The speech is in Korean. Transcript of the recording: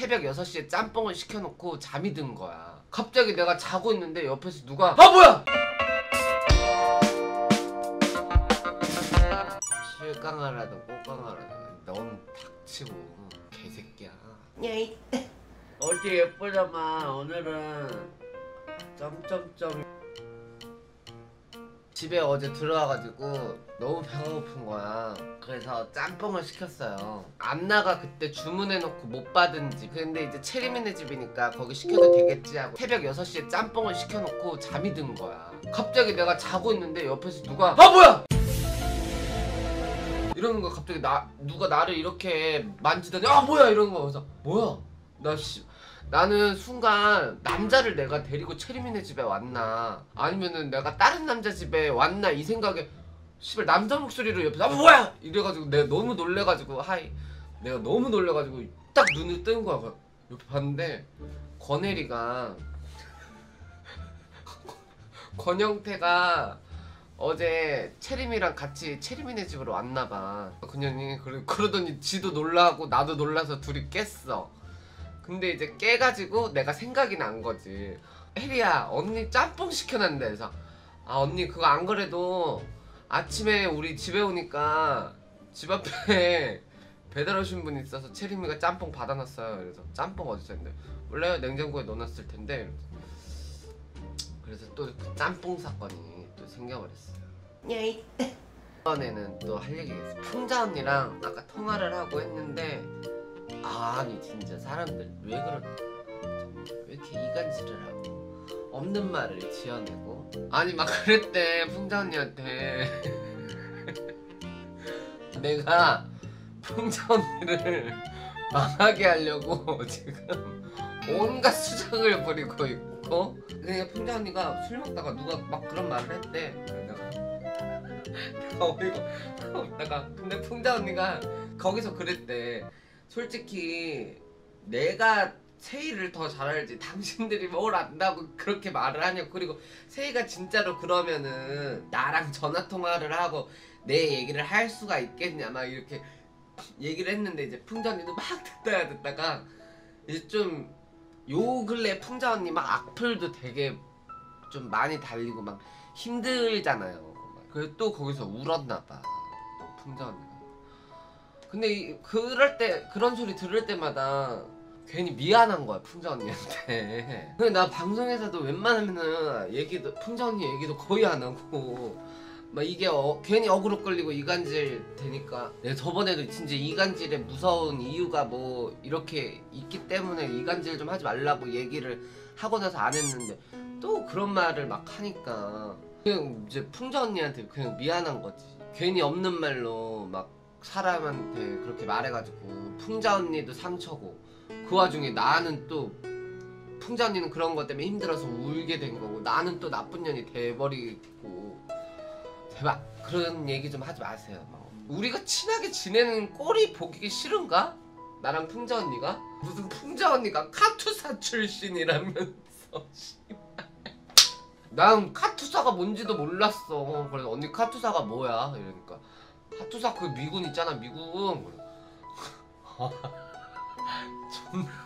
새벽 6시에 짬뽕을 시켜놓고 잠이 든 거야. 갑자기 내가 자고 있는데 옆에서 누가 아 뭐야! 실강하라든 꽃강하라든 넌 닥치고 개새끼야. 야이. 어제 예쁘다만. 오늘은 점점점 집에 어제 들어와가지고 너무 배가 고픈 거야. 그래서 짬뽕을 시켰어요. 안나가 그때 주문해놓고 못 받은 집. 근데 이제 체리미네 집이니까 거기 시켜도 되겠지 하고 새벽 6시에 짬뽕을 시켜놓고 잠이 든 거야. 갑자기 내가 자고 있는데 옆에서 누가 아 뭐야! 이러는 거 갑자기 나 누가 나를 이렇게 만지더니 아 뭐야! 이러는 거 그래서 뭐야 나 씨 나는 순간 남자를 내가 데리고 체리미네 집에 왔나? 아니면은 내가 다른 남자 집에 왔나? 이 생각에 씨발 남자 목소리로 옆에서 아 뭐야? 이래가지고 내가 너무 놀래가지고 하이. 내가 너무 놀래가지고 딱 눈을 뜬 거야. 옆에 봤는데 권혜리가 권영태가 어제 체림이랑 같이 체림이네 집으로 왔나봐. 그년이 그러, 그러더니 지도 놀라고 나도 놀라서 둘이 깼어 근데 이제 깨가지고 내가 생각이 난 거지. 혜리야 언니 짬뽕 시켜놨는데 그래서. 아 언니 그거 안 그래도 아침에 우리 집에 오니까 집 앞에 배달 오신 분 있어서 체림이가 짬뽕 받아놨어요. 그래서 짬뽕 어디서 했는데. 원래 냉장고에 넣어놨을 텐데. 그래서 또 그 짬뽕 사건이 또 생겨버렸어요. 야이. 이번에는 또 할 얘기가 있어. 풍자 언니랑 아까 통화를 하고 했는데 아니 진짜 사람들 왜 정말 왜 이렇게 이간질을 하고 없는 말을 지어내고? 아니 막 그랬대 풍자 언니한테. 내가 풍자 언니를 망하게 하려고 지금 온갖 수작을 부리고 있고. 그냥 풍자 언니가 술 먹다가 누가 막 그런 말을 했대. 내가 어이가 없다가. 근데 풍자 언니가 거기서 그랬대 솔직히 내가 세이를 더 잘 알지 당신들이 뭘 안다고 그렇게 말을 하냐고 그리고 세이가 진짜로 그러면은 나랑 전화 통화를 하고 내 얘기를 할 수가 있겠냐. 막 이렇게 얘기를 했는데 이제 풍자 언니도 막 듣다가 듣다가 이제 좀 요 근래 풍자 언니 막 악플도 되게 좀 많이 달리고 막 힘들잖아요. 그래서 또 거기서 울었나 봐. 또 풍자 언니가 근데 이, 그럴 때 그런 소리 들을 때마다 괜히 미안한 거야 풍자 언니한테. 근데 나 방송에서도 웬만하면은 얘기도 풍자 언니 얘기도 거의 안 하고. 막 이게 어, 괜히 어그로 끌리고 이간질 되니까. 내가 저번에도 진짜 이간질의 무서운 이유가 뭐 이렇게 있기 때문에 이간질 좀 하지 말라고 얘기를 하고 나서 안 했는데 또 그런 말을 막 하니까 그냥 이제 풍자 언니한테 그냥 미안한 거지. 괜히 없는 말로 막 사람한테 그렇게 말해가지고 풍자 언니도 상처고 그 와중에 나는 또 풍자 언니는 그런 것 때문에 힘들어서 울게 된 거고 나는 또 나쁜 년이 돼버리고 대박 그런 얘기 좀 하지 마세요 막. 우리가 친하게 지내는 꼴이 보기 싫은가? 나랑 풍자 언니가? 무슨 풍자 언니가 카투사 출신이라면서. 난 카투사가 뭔지도 몰랐어 그래서 언니 카투사가 뭐야? 이러니까 카투사 그 미군 있잖아 미군. 존나